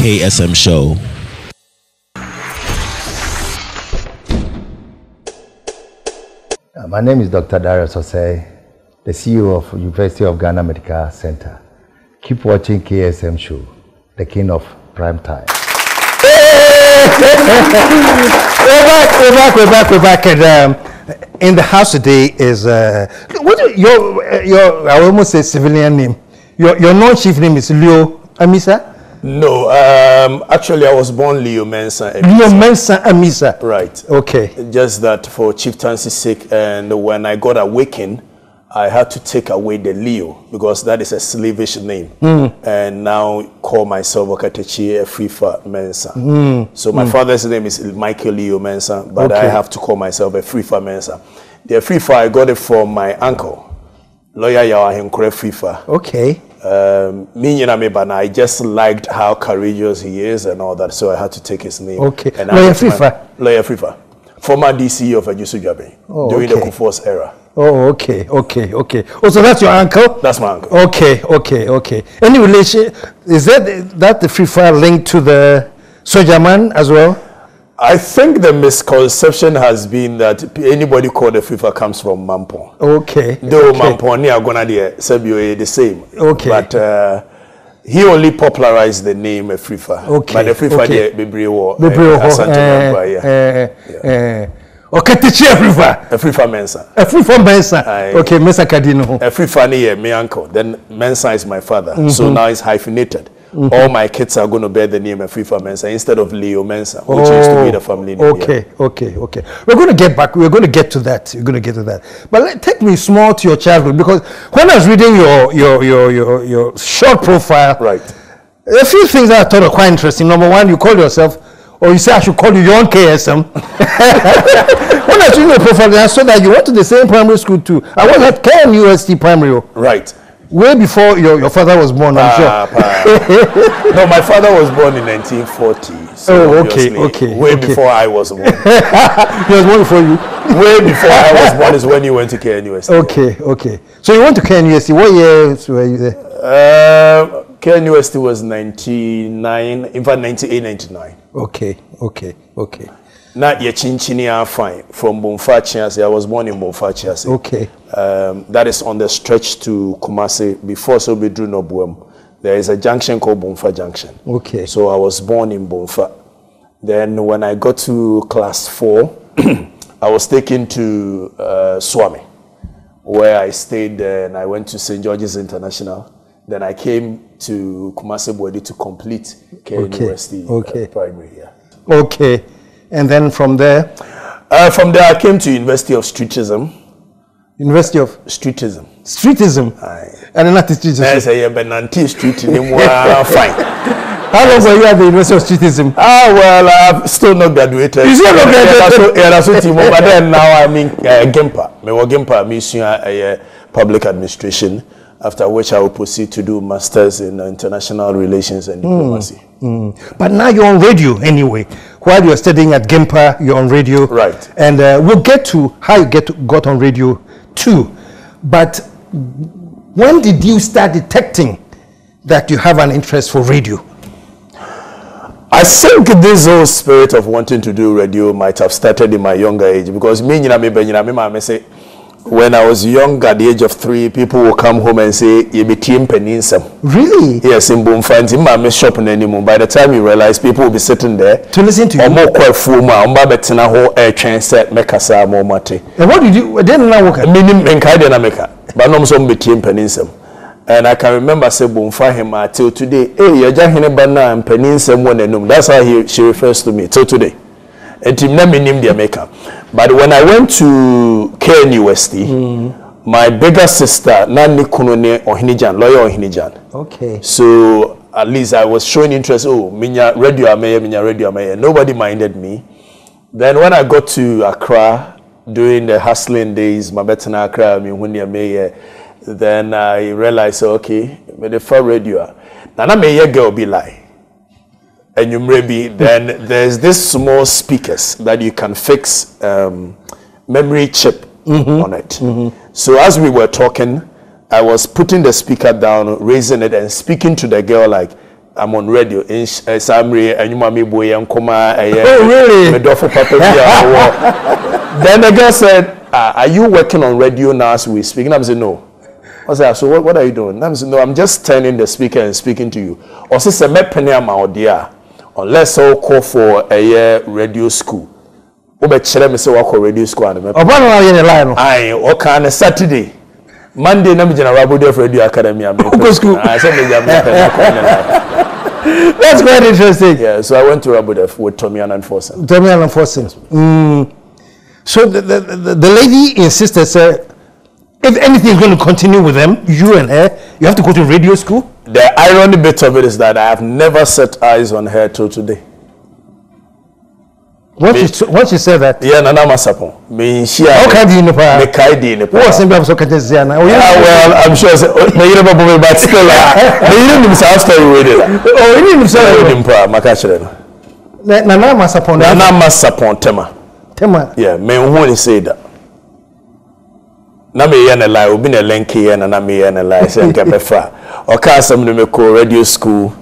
KSM Show. My name is Dr. Darius Osei, the CEO of University of Ghana Medical Center. Keep watching KSM Show, the king of prime time. we're back, we're back, we're back, we're back. And um, in the house today is, uh, what is your, your, I almost say civilian name. Your, your non-chief name is Leo Amisa? No, um, actually, I was born Leo Mensah. Leo Mensah Amisa. Right. Okay. Just that for chieftaincy's sake, and when I got awakened, I had to take away the Leo because that is a slavish name, Mm. and now call myself Okatakyie Afrifa Mensah. Mm. So my Mm. father's name is Michael Leo Mensah, but I have to call myself Afrifa Mensah. The Afrifa I got it from my uncle, lawyer Yawahinkure Afrifa. Okay. Um, me nyina me I just liked how courageous he is and all that, so I had to take his name. Okay. And Lawyer added to my- Frifa? Lawyer Frifa, former DCE of Ejisu Juaben Oh, during okay. the Kufuor's era. Oh, okay, okay, okay. Oh, so that's your uncle? That's my uncle. Okay, okay, okay. Any relation, is that, that the fire linked to the soldier man as well? I think the misconception has been that anybody called the FIFA comes from Mampon. Okay. Though okay. Mampon Gona there, Sebio the same. Okay. But uh, he only popularized the name FIFA. Okay, But the FIFA okay. Bebre War. Bebree wɔ hɔ. Asante Eh, Namba, yeah. eh, eh. Ɔkɛtɛkyi afifa. Afrifa Mensa. Afifa Mensa. Aye. Okay, Mensa kadi no ho. Afrifa ni my uncle. Then Mensa is my father. So Mhm. now it's hyphenated. Mhm. All my kids are going to bear the name Afrifa Mensah instead of Leo Mensah, which used to be the family name. yeah. Okay, okay, okay. We're going to get back. We're going to get to that. We're going to get to that. But let, take me small to your childhood because when I was reading your your your your, your short profile, right, a few things that I thought were quite interesting. Number one, you call yourself, or you say I should call you young KSM. when I was reading your profile, I saw that you went to the same primary school too. I was at KNUST Primary. oh. Right. Way before your, your father was born, I'm sure. no, my father was born in 1940. So Oh, okay, okay, Way okay. before I was born. he was born before you. way before I was born is when you went to KNUST. Okay, okay. So you went to KNUST. What years were you there? Uh, KNUST was 99, in fact 98, 99. Okay, okay, okay. Na yɛkyinkyini afine from Bomfa Chiase. I was born in Bomfa Chiase. Okay. Um, that is on the stretch to Kumasi before Sobidru Nobuem. There is a junction called Bomfa Junction. Okay. So I was born in Bomfa. Then when I got to class four, I was taken to uh, Swami, where I stayed and I went to St. George's International. Then I came to Kumasi Bwedi to complete K Okay, University okay. Uh, primary. Yeah. Okay. And then from there, Uh, from there, I came to University of Streetism. University of Streetism. Streetism. And then that is Yes, Streetism. I am Benanti Street in Imwa. Fine. How long were you at the University of Streetism? Ah, well, I've still not graduated. You still not graduated? Yeah, what Timo. But then now I'm in uh, Gempa. Me wa Gempa, me sua uh, public administration. After which I will proceed to do masters in uh, international relations and diplomacy. Mm. But now you're on radio anyway. While you're studying at GIMPA, you're on radio. Right. And uh, we'll get to how you get to, got on radio too. But when did you start detecting that you have an interest for radio? I think this whole spirit of wanting to do radio might have started in my younger age because me, you know, me, you know, me say, when I was young at the age of three, people will come home and say, "You be team peninsum." Really? Yes, in Bumfanti, my shop in anymore. By the time you realize, people will be sitting there To listen to you. or more quite full, ma, umba betina ho air train set meka sa mo mate. And what did you, then now work? Minim enkaide na meka, but no so be team peninsum. And I can remember say Bumfa him till today. Hey, your jahine bana and peninsum one enum. That's how he she refers to me till today. And team na minim the America. But when I went to KNUST, my bigger sister, Nani Kunone Ohinijan, lawyer Ohinijan. Okay. So at least I was showing interest. Oh, minya radio ameye, minya radio ameye. Nobody minded me. Then when I got to Accra during the hustling days, my betina Accra, when ameye, then I realized okay, me the radio. Now na me girl be like. And you maybe then there's this small speakers that you can fix um, memory chip on it. So as we were talking, I was putting the speaker down, raising it, and speaking to the girl like, I'm on radio in uh, Samri and you mami boy and koma Oh, really? me dofo papa bi a. Then the girl said, ah, "Are you working on radio now as we speak?" And I'm saying, "No." I said, "So what, what are you doing?" And I'm saying, "No, I'm just turning the speaker and speaking to you." Or "Se me penny ama odia." Unless I call for a year radio school. Wobɛkyerɛ me sɛ wakɔ radio school me ọba náà yẹ ne line no. ayi ɔka ne saturday monday na mi gyina rabodi of radio academy a mekɔ school. sɛ mi gya mi pɛ nakɔ ne line that's quite interesting. yeah so i went to rabodi with tommy anand fosun Tell me, Alan Forson. Mm. So the, the, the, the lady insisted, sir, if anything is going to continue with them, you and her, you have to go to radio school. The irony bit of it is that i have never set eyes on her till today Once, you, once you say that, yeah nana masapon me nhyia how can you know? me Pa? kae di ne pa What's the name of Ziana? Oh, Ah, yeah. well, I'm sure say na yere bɛ bɔ mi but still ah na yere nim saa story wey de la Oh, you didn't na say yere nim pa maka kyerɛ no Nana Masapon. nana masapon tema. Tema. yeah menhu ne sei da na meyɛ ne lie obi na lɛnkeyɛ na na meyɛ ne lie sɛ nka bɛfa ɔka asɛm no mekɔ radio school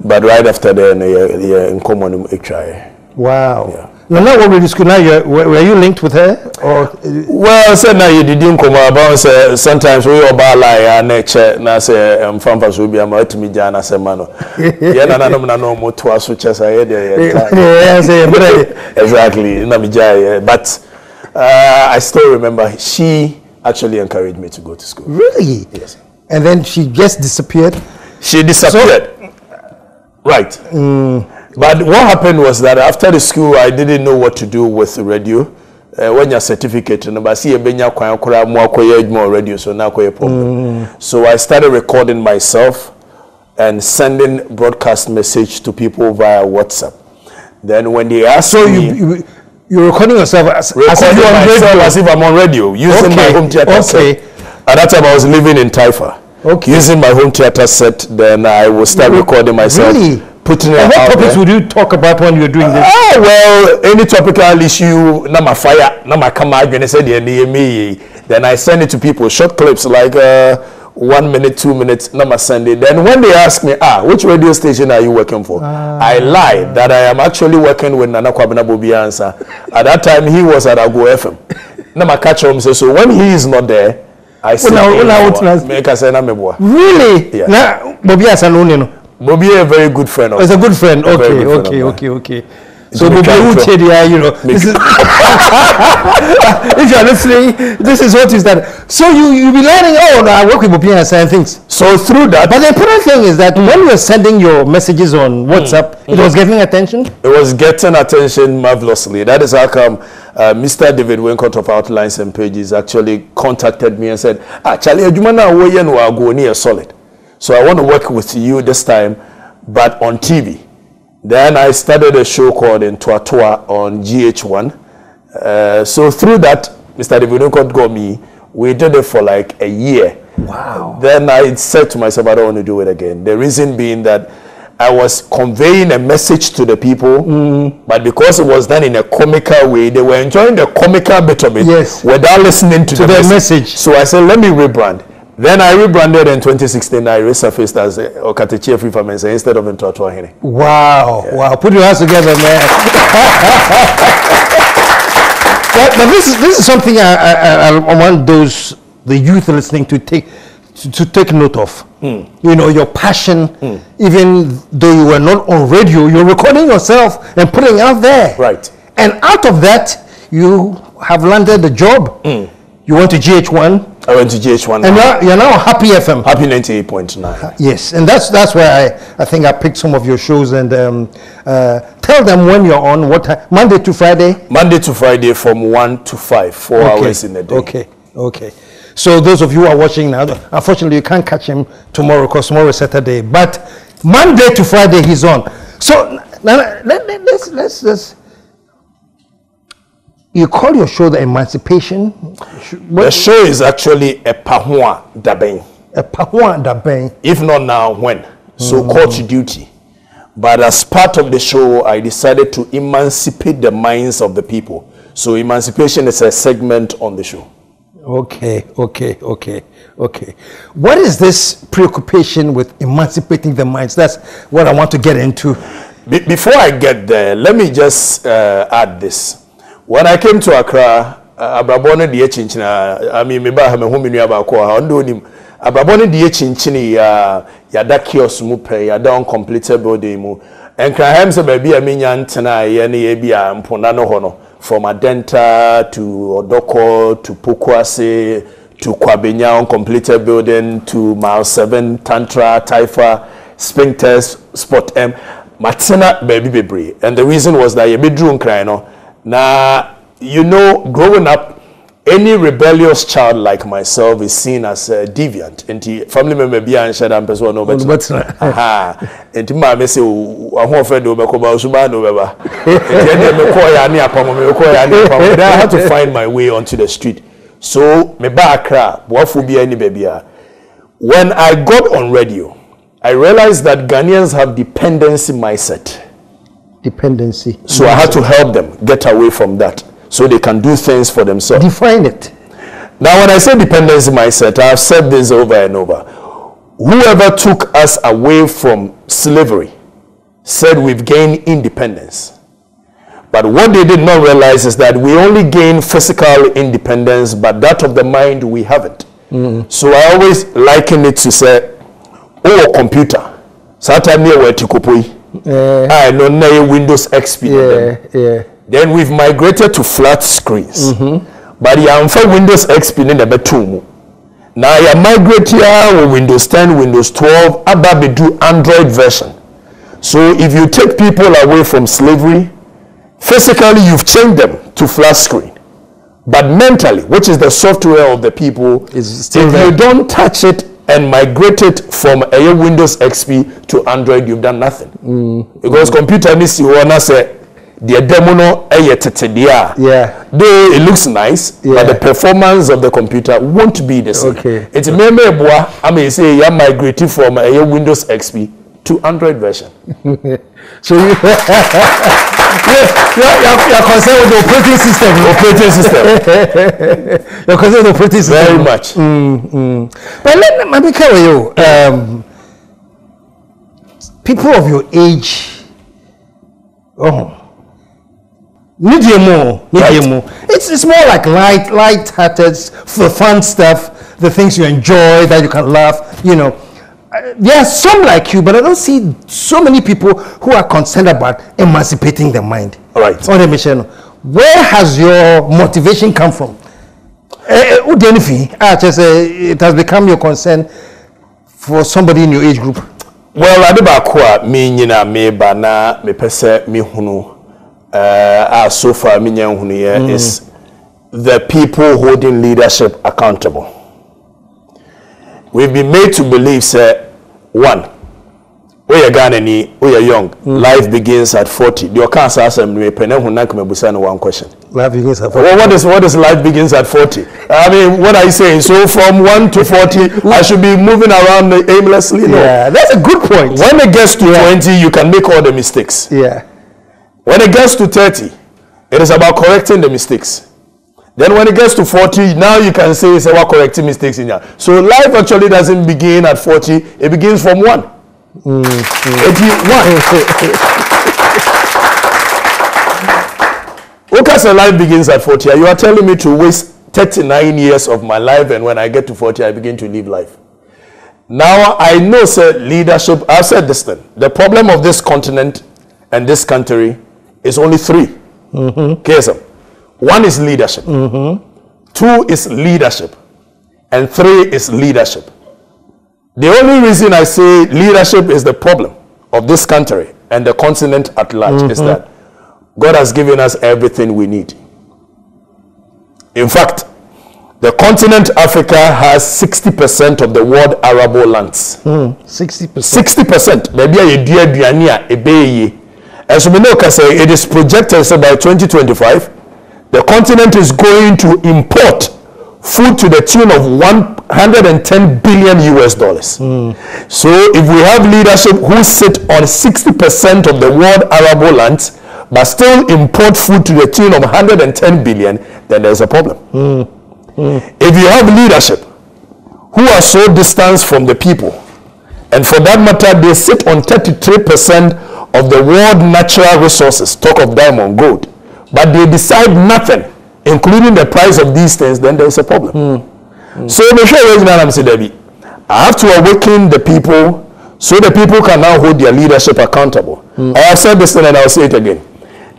but right after there no yɛ yɛ nkɔmmɔ no ɛtwaeɛ Wow. Yeah. Nana, what radio school now? You're, were, were you linked with her? Or well sɛ na yɛdidi nkɔmmɔ about sɛ sometimes woyɛ ɔbaa lie a na ɛkyɛ na sɛ ɛmfa mfa so bi ama watumi gyaa no asɛm ma no yɛ nananom na na ɔmo toa so kyɛ sɛ yɛ deɛ yɛ yeah, say, brother. exactly na megyaeɛ but uh, I still remember she actually encouraged me to go to school Really? yes And then she just disappeared. she disappeared. right. But what happened was that after the school, I didn't know what to do with the radio. Uh, when your certificate, no, but see a kwan kora mo akoye more radio, so now akoye problem. So I started recording myself and sending broadcast message to people via WhatsApp. Then when they asked So me, you, you you're recording yourself as, as if recording you're on radio. as if I'm on radio using my Okay, home theater okay. set. At that time, I was living in Taifa. Okay. Using my home theater set, then I will start recording myself. Really? Putting it And what topics there. would you talk about when you're doing this? Ah, well, any topical issue, na my fire, na my camera, when I said then I send it to people, short clips like uh, one minute, two minutes, send it. Then when they ask me, ah, which radio station are you working for? I lie that I am actually working with Nana Kwabena Bobi Answer. At that time, he was at Ago FM. Na my catch him say, so when he is not there, I say, make us. Really? Yeah. Bobby Asanuni no. Bobi a very good friend It's a good friend. A Okay, good friend okay, okay, okay. So can't Uche, throw- yeah, you know. This is, if you're listening, this is what is that. So you you be learning. Oh, no, I work with Bobby and certain things. So through that, But the important thing is that when you're sending your messages on WhatsApp, it was getting attention. It was getting attention marvelously. That is how come uh, Mr. David Wincott of Outlines and Pages actually contacted me and said, Ah, Charlie, adwuma na woyɛ no wɔ Agoni yɛ solid. So I want to work with you this time, but on TV. Then I started a show called Ntoatoa on GH1. Uh, so through that, Mr. Wincott got me. We did it for like a year. Wow. Then I said to myself, I don't want to do it again. The reason being that I was conveying a message to the people, but because it was done in a comical way, they were enjoying the comical bit of it Yes. without listening to, To the, the message. So I said, let me rebrand. Then I rebranded in 2016. I resurfaced as uh, Okatakyie Free Farmers instead of Ntoatoa Hene. Wow, wow. Put your hands together, man. but, but this is this is something I, I, I, I want those the youth listening to take to, to take note of. Hmm. You know, your passion, hmm. even though you were not on radio, you're recording yourself and putting it out there. Right. And out of that, you have landed a job. Hmm. You went to GH1, I went to GH1. and now you're now Happy FM. Happy 98.9. Yes, and that's that's where I, I think I picked some of your shows and um, uh, tell them when you're on what time Monday to Friday. Monday to Friday from 1 to 5, four hours in a day. Okay, okay. So those of you who are watching now, unfortunately you can't catch him tomorrow because tomorrow is Saturday. But Monday to Friday he's on. So let, let, let's let's let's. You call your show the Emancipation. The show is actually a Pahua Dabeng. a Pahua Dabeng. If not now, when? So call to duty. But as part of the show, I decided to emancipate the minds of the people. So emancipation is a segment on the show. Okay, okay, okay, okay. What is this preoccupation with emancipating the minds? That's what I want to get into. Be- before I get there, let me just uh, add this. When I came to Accra, uh, abrabɔ no deɛ kyinkyini a ami me ba ha me ho me nua baako a ɔno onim abrabɔ no deɛ kyinkyini ya yada kiosk mu pɛ yada uncompleted building mu. Nkrahan sɛ baabi a menya ntena a yɛ ne yɛ bi a mpona no hɔ no from adenta to odoko to pokuase to kwabenya uncompleted building to mile seven tantra taifa sphincters spot m. Matena baabi bebree. And the reason was that yɛbɛduru nkran no na you know growing up any rebellious child like myself is seen as a deviant. Nti family member bi a nhyɛ da mpɛ sɛ ɔno Ɔbɛtena. aha. Nti maame sɛ ahoɔfɛ de wobɛkɔ ba osuma de wobɛba nti ɛdeɛ mekɔɔ yɛ ane apam mekɔɔ yɛ ane apam. Then I had to find my way onto the street. So meba Accra boafo bi ani baabi a when I got on radio I realized that Ghanaians have dependency mindset Dependency. so I had to help them get away from that so they can do things for themselves Define it. now, when I say dependency mindset, I've said this over and over. Whoever took us away from slavery said we've gained independence. But what they did not realize is that we only gain physical independence, but that of the mind we haven't. Mm-hmm. So I always liken it to say, oh, computer. Satan near where tikopoi. I know na Windows XP. Yeah, yeah. Then we've migrated to flat screens. Mm-hmm. But yɛamfa Windows XP ɛbɛto mu. Na yɛ migrate here wɔ Windows 10, Windows 12, aba do Android version. So if you take people away from slavery, physically you've changed them to flat screen. But mentally, which is the software of the people, Is still if there. you don't touch it and migrate it from a Windows XP to Android, you've done nothing. Because computer needs to wanna say the demo no ɛyɛ tete deɛ a Yeah. though it looks nice Yeah. but the performance of the computer won't be the same. Okay. Meme eboa ama you say you migrate from a Windows XP to Android version. So you, you're, you're, you're, concerned with the operating system. Operating system You're concerned with the operating system. very much. But let, let me carry you. Um, people of your age, oh, need medium, medium. It's it's more like light, light-hearted, the fun stuff, the things you enjoy that you can laugh. You know, there are some like you, but I don't see so many people who are concerned about emancipating the mind. All right. On the mission, where has your motivation come from? Uh, it has become your concern for somebody in your age group. well baako a me nyina meba na mepɛ sɛ mehunu uh, a so far menya nhunuyɛ is the people holding leadership accountable we've been made to believe sɛ one woyɛ ghanani woyɛ young life begins at 40 deɛ ɔka saa asɛm no mepɛ ne hu na nkamabusa no one question Life begins at well, what is what is life begins at 40? I mean, what are you saying? So from 1 to 40, I should be moving around aimlessly? No. Yeah, that's a good point. When it gets to 20, you can make all the mistakes. Yeah. When it gets to 30, it is about correcting the mistakes. Then when it gets to 40, now you can say it's about correcting mistakes in here. So life actually doesn't begin at 40, it begins from 1. Mm-hmm. 81. Okay, so life begins at 40. You are telling me to waste 39 years of my life, and when I get to 40, I begin to live life. Now I know, sir, leadership. I've said this thing. The problem of this continent and this country is only 3 mm-hmm. KSM. One is leadership. Two is leadership, and three is leadership. The only reason I say leadership is the problem of this country and the continent at large is that God has given us everything we need. In fact, the continent Africa has 60% of the world arable lands. 60%. 60% baabi a yɛdua aduane a ɛbɛyɛ yie ɛnso me ne woka sɛ it is projected sɛ by 2025 the continent is going to import food to the tune of 110 billion US dollars. So if we have leadership who sit on 60% of the world arable lands but still import food to the tune of 110 billion, then there's a problem. If you have leadership who are so distant from the people, and for that matter, they sit on 33% of the world natural resources, talk of diamond, gold, but they decide nothing, including the price of these things, then there is a problem. So, make sure I'm saying, Debbie, I have to awaken the people so the people can now hold their leadership accountable. I have said this thing and I'll say it again.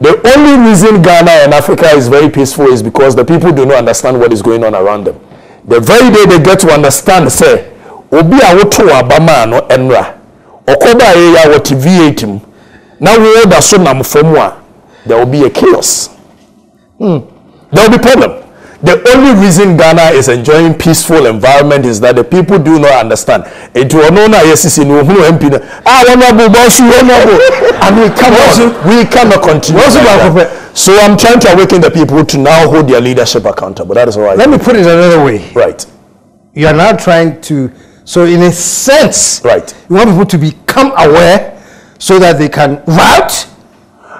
The only reason Ghana and Africa is very peaceful is because the people do not understand what is going on around them. The very day they get to understand, say, obi a woto abama no enra, okoba ye ya what V8 mu, na wo da so nam fam a, there will be a chaos. There will be problem. The only reason Ghana is enjoying peaceful environment is that the people do not understand. It will know na yesisi no MP na ah honorable boss honorable and we cannot we cannot continue. Like So I'm trying to awaken the people to now hold their leadership accountable. That is all right. Let me put it another way. right. You are now trying to, so in a sense, Right. you want people to become aware so that they can route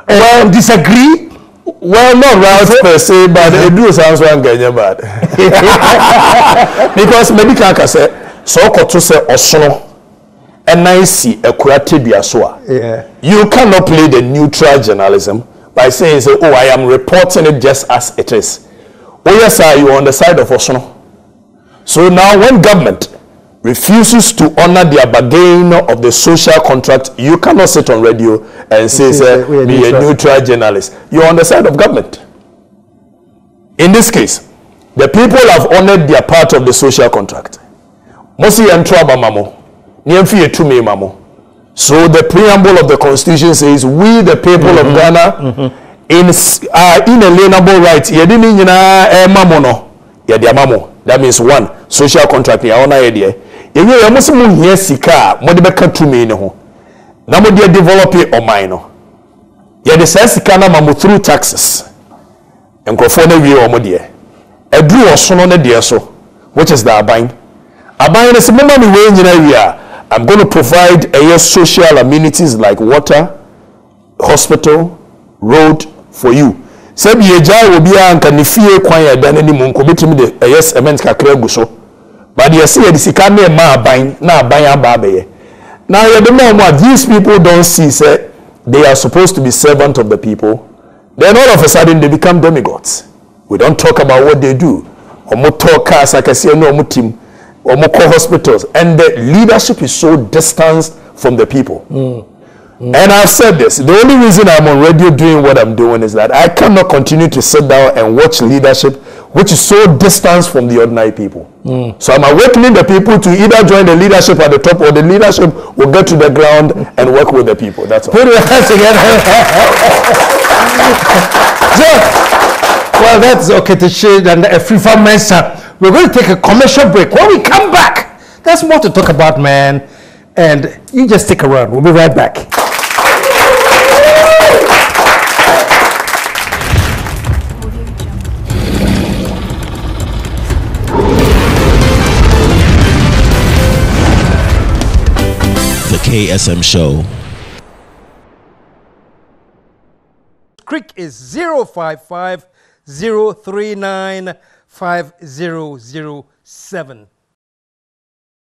and disagree. Well, not route per se, but do sounds one Kenya bad. because medical can say so koto say osono ɛnan si akura tebea so a Yeah. you cannot play the neutral journalism by saying say oh I am reporting it just as it is. Oh yes sir, you are on the side of osono. So now when government refuses to honor their bargain of the social contract, you cannot sit on radio and say, say, say we are be a neutral." neutral journalist. You're on the side of government. In this case, the people have honored their part of the social contract. Mosi yɛnto aba ma mo, ne yɛmfi yɛ tumi ma mo. So the preamble of the constitution says, we the people of mm-hmm. Ghana mm-hmm. in s- are inalienable rights. Yɛde ne nyinaa ɛma eh, mo no, yɛde ama. That means one, social contract ni ɛwɔ na yɛ deɛ. Ewie yɛ mo sɛ mo hia sika a mode bɛka tumi ne ho. Na mo deɛ develop ɔman no. Yɛde saa sika no ama mo through taxes. Nkurɔfoɔ no wie wɔn deɛ. Ɛduru ɔsono ne deɛ so, which is the aban. Aban no sɛ moma me wei nyinaa wie a, I'm going to provide ɛyɛ social amenities like water, hospital, road for you. Sɛ bi yɛgya obiara nka ne fie kwan a ɛda n'anim nko obetumi de ɛyɛ cement kakra agu so. But yɛsɛ yɛde sika ne ɛma aban na aban aba abɛyɛ. Now yɛde wɔn a these people don't see say they are supposed to be servant of the people. Then all of a sudden they become demigods. We don't talk about what they do. Or Wɔn tɔ cars akɛseɛ ne wɔn tim. Wɔn kɔ hospitals and the leadership is so distanced from the people. Hmm. Hmm. And I've said this. The only reason I'm on radio doing what I'm doing is that I cannot continue to sit down and watch leadership which is so distanced from the ordinary people. So I'm awakening the people to either join the leadership at the top or the leadership will get to the ground and work with the people. That's all. Put your hands together. so, well, that's okay to shade and a free farm mensa. We're going to take a commercial break. When we come back, there's more to talk about, man. And you just stick around. We'll be right back. KSM Show. Creek is 055 039 5007.